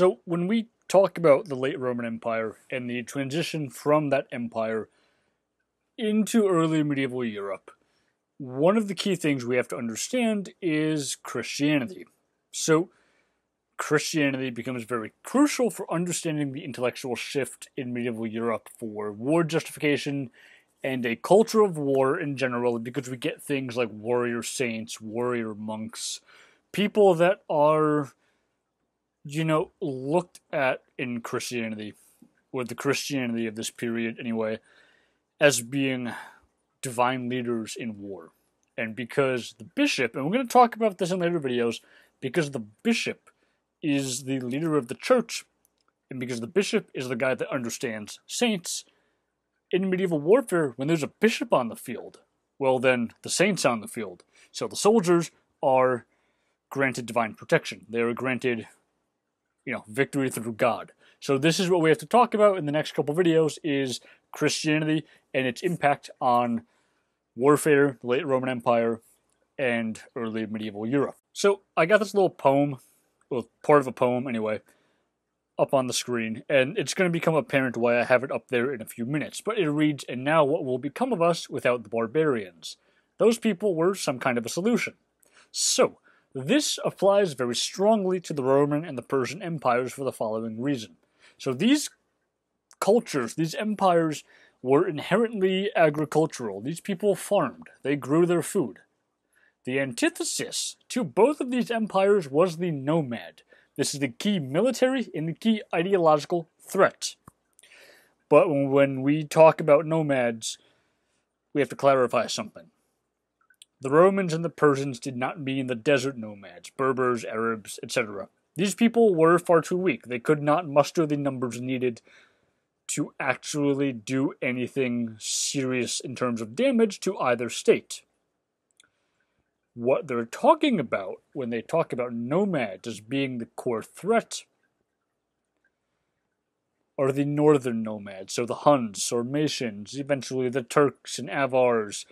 So, when we talk about the late Roman Empire and the transition from that empire into early medieval Europe, one of the key things we have to understand is Christianity. So, Christianity becomes very crucial for understanding the intellectual shift in medieval Europe for war justification and a culture of war in general because we get things like warrior saints, warrior monks, people that are, you know, looked at in Christianity, or the Christianity of this period anyway, as being divine leaders in war. And because the bishop, and we're going to talk about this in later videos, because the bishop is the leader of the church, and because the bishop is the guy that understands saints, in medieval warfare, when there's a bishop on the field, well, then the saints on the field. So the soldiers are granted divine protection. They are granted, you know, victory through God. So this is what we have to talk about in the next couple videos: is Christianity and its impact on warfare, the late Roman Empire, and early medieval Europe. So I got this little poem, well, part of a poem anyway, up on the screen, and it's going to become apparent why I have it up there in a few minutes. But it reads, And now what will become of us without the barbarians? Those people were some kind of a solution. So, this applies very strongly to the Roman and the Persian empires for the following reason. So, these cultures, these empires, were inherently agricultural. These people farmed, they grew their food. The antithesis to both of these empires was the nomad. This is the key military and the key ideological threat. But when we talk about nomads, we have to clarify something. The Romans and the Persians did not mean the desert nomads, Berbers, Arabs, etc. These people were far too weak. They could not muster the numbers needed to actually do anything serious in terms of damage to either state what they're talking about when they talk about nomads as being the core threat are the northern nomads, so the Huns, Sarmatians, eventually the Turks and Avars,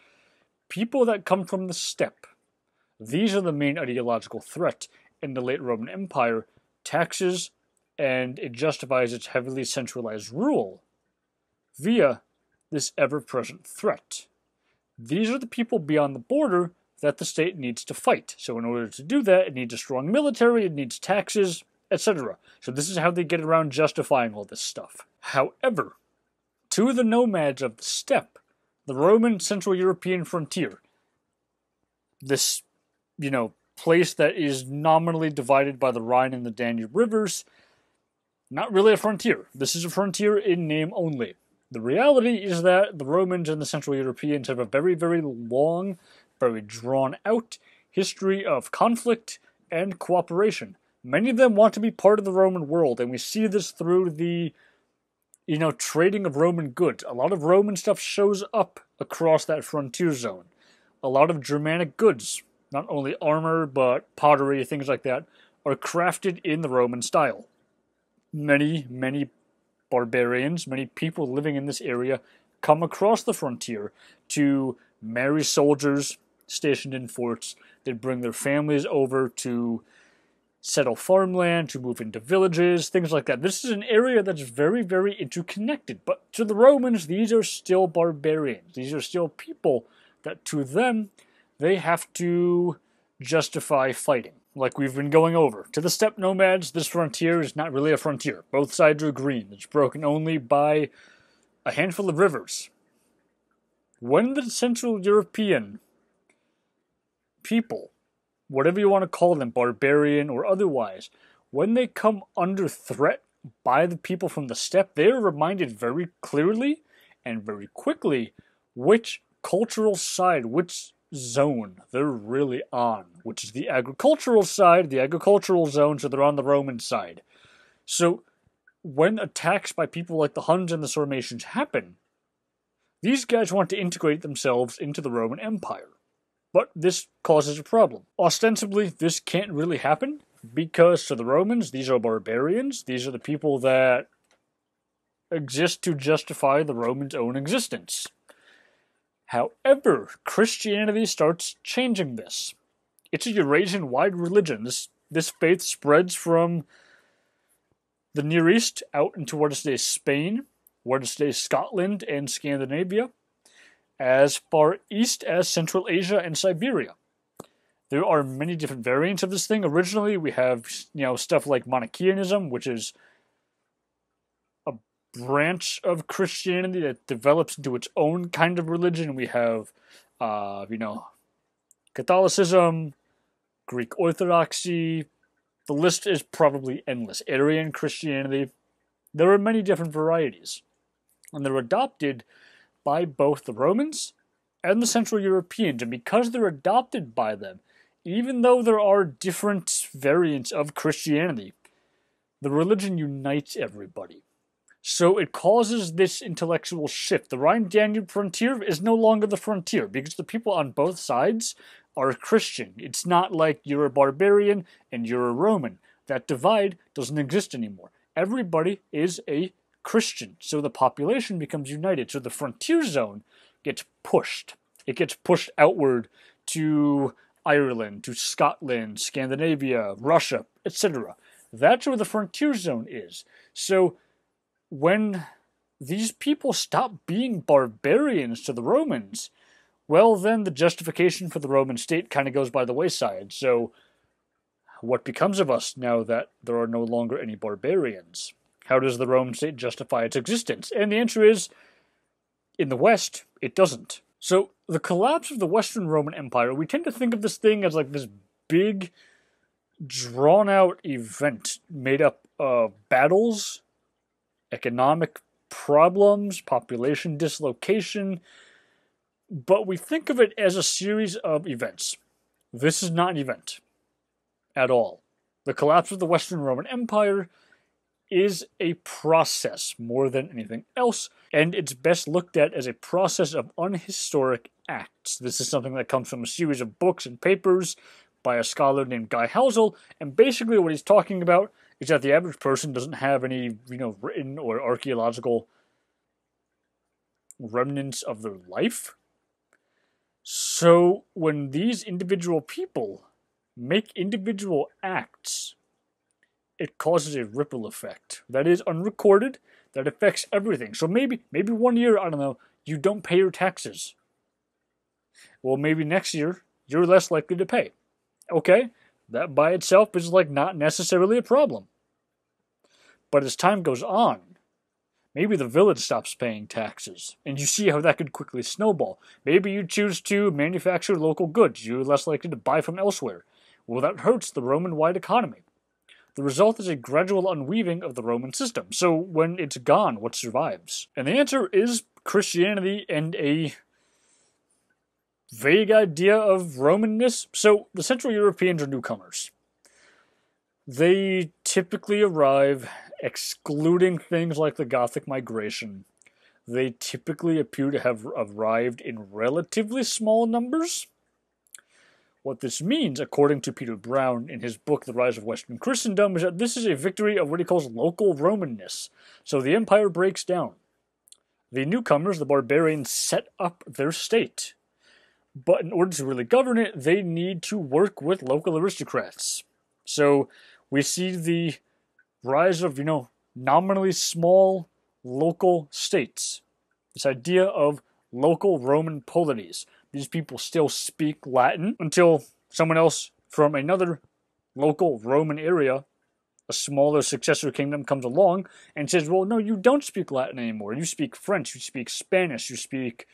people that come from the steppe. These are the main ideological threat in the late Roman Empire taxes, and it justifies its heavily centralized rule via this ever present threat. These are the people beyond the border that the state needs to fight. So, in order to do that, it needs a strong military, it needs taxes, etc. So, this is how they get around justifying all this stuff. However, to the nomads of the steppe, the Roman Central European frontier, this, you know, place that is nominally divided by the Rhine and the Danube rivers, not really a frontier. This is a frontier in name only. The reality is that the Romans and the Central Europeans have a very, very long very drawn out history of conflict and cooperation. Many of them want to be part of the Roman world, and we see this through the you know, trading of Roman goods. A lot of Roman stuff shows up across that frontier zone. A lot of Germanic goods, not only armor, but pottery, things like that, are crafted in the Roman style. Many, many barbarians, many people living in this area come across the frontier to marry soldiers, stationed in forts. They'd bring their families over to settle farmland, to move into villages, things like that. This is an area that's very, very interconnected. But to the Romans, these are still barbarians. These are still people that to them, they have to justify fighting, like we've been going over. To the steppe nomads, this frontier is not really a frontier. Both sides are green. It's broken only by a handful of rivers. When the Central European people, whatever you want to call them, barbarian or otherwise, when they come under threat by the people from the steppe, they are reminded very clearly and very quickly which cultural side, which zone they're really on, which is the agricultural side, the agricultural zone, so they're on the Roman side. So when attacks by people like the Huns and the Sarmatians happen, these guys want to integrate themselves into the Roman Empire. But this causes a problem. Ostensibly, this can't really happen because to the Romans, these are barbarians. These are the people that exist to justify the Romans' own existence. However, Christianity starts changing this. It's a Eurasian wide religion. This, this faith spreads from the Near East out into what is today Spain, what is today Scotland and Scandinavia, as far east as Central Asia and Siberia. There are many different variants of this thing. Originally, we have you know stuff like Manichaeism, which is a branch of Christianity that develops into its own kind of religion. We have, uh, you know, Catholicism, Greek Orthodoxy. The list is probably endless. Arian Christianity. There are many different varieties, and they're adopted by both the Romans and the Central Europeans. And because they're adopted by them, even though there are different variants of Christianity, the religion unites everybody. So it causes this intellectual shift. The Rhine Danube frontier is no longer the frontier because the people on both sides are Christian. It's not like you're a barbarian and you're a Roman. That divide doesn't exist anymore. Everybody is a Christian, so the population becomes united. So the frontier zone gets pushed. It gets pushed outward to Ireland, to Scotland, Scandinavia, Russia, etc. That's where the frontier zone is. So when these people stop being barbarians to the Romans, well, then the justification for the Roman state kind of goes by the wayside. So, what becomes of us now that there are no longer any barbarians? How does the Roman state justify its existence? And the answer is in the West, it doesn't. So, the collapse of the Western Roman Empire, we tend to think of this thing as like this big, drawn out event made up of battles, economic problems, population dislocation, but we think of it as a series of events. This is not an event at all. The collapse of the Western Roman Empire is a process more than anything else, and it's best looked at as a process of unhistoric acts. This is something that comes from a series of books and papers by a scholar named Guy Halsall, and basically what he's talking about is that the average person doesn't have any, you know, written or archaeological remnants of their life. So when these individual people make individual acts it causes a ripple effect that is unrecorded that affects everything. So maybe maybe one year, I don't know, you don't pay your taxes. Well, maybe next year you're less likely to pay. Okay? That by itself is like not necessarily a problem. But as time goes on, maybe the village stops paying taxes, and you see how that could quickly snowball. Maybe you choose to manufacture local goods, you're less likely to buy from elsewhere. Well, that hurts the Roman wide economy. The result is a gradual unweaving of the Roman system. So when it's gone, what survives? And the answer is Christianity and a vague idea of Romanness. So the Central Europeans are newcomers. They typically arrive excluding things like the Gothic migration. They typically appear to have arrived in relatively small numbers. What this means, according to Peter Brown in his book The Rise of Western Christendom, is that this is a victory of what he calls local Romanness. So the empire breaks down. The newcomers, the barbarians, set up their state. But in order to really govern it, they need to work with local aristocrats. So we see the rise of, you know, nominally small local states. This idea of local Roman polities. These people still speak Latin until someone else from another local Roman area, a smaller successor kingdom, comes along and says, Well, no, you don't speak Latin anymore. You speak French, you speak Spanish, you speak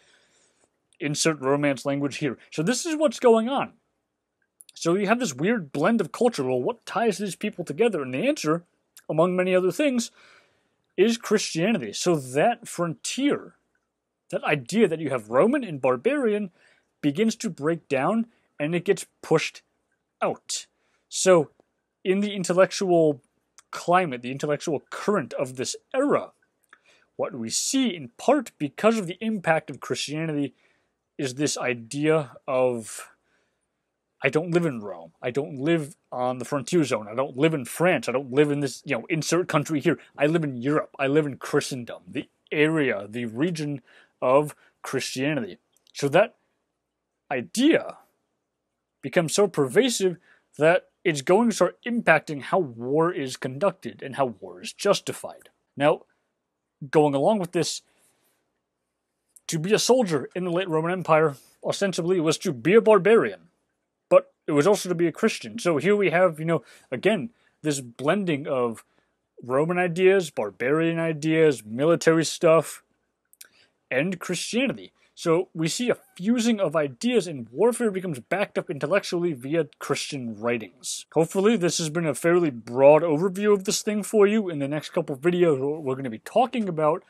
insert romance language here. So this is what's going on. So you have this weird blend of culture. Well, what ties these people together? And the answer, among many other things, is Christianity. So that frontier that idea that you have Roman and barbarian begins to break down and it gets pushed out. So, in the intellectual climate, the intellectual current of this era, what we see in part because of the impact of Christianity is this idea of I don't live in Rome. I don't live on the frontier zone. I don't live in France. I don't live in this, you know, insert country here. I live in Europe. I live in Christendom, the area, the region of Christianity. So that idea becomes so pervasive that it's going to start impacting how war is conducted and how war is justified. Now, going along with this, to be a soldier in the late Roman Empire ostensibly was to be a barbarian, but it was also to be a Christian. So here we have, you know, again, this blending of Roman ideas, barbarian ideas, military stuff, and Christianity. So we see a fusing of ideas, and warfare becomes backed up intellectually via Christian writings. Hopefully, this has been a fairly broad overview of this thing for you. In the next couple videos, what we're going to be talking about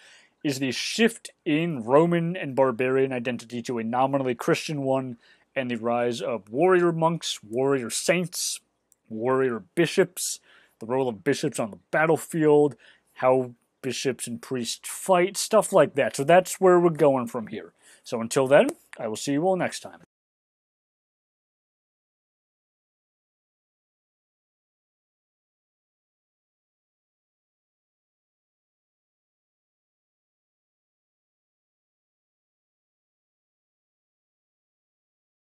is the shift in Roman and barbarian identity to a nominally Christian one, and the rise of warrior monks, warrior saints, warrior bishops, the role of bishops on the battlefield, how bishops and priests fight, stuff like that. So that's where we're going from here. So until then, I will see you all next time.